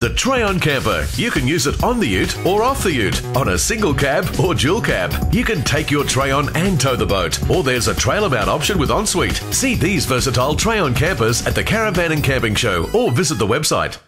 The Trayon Camper. You can use it on the ute or off the ute, on a single cab or dual cab. You can take your Trayon and tow the boat, or there's a trailer mount option with ensuite. See these versatile Trayon campers at the Caravan and Camping Show or visit the website.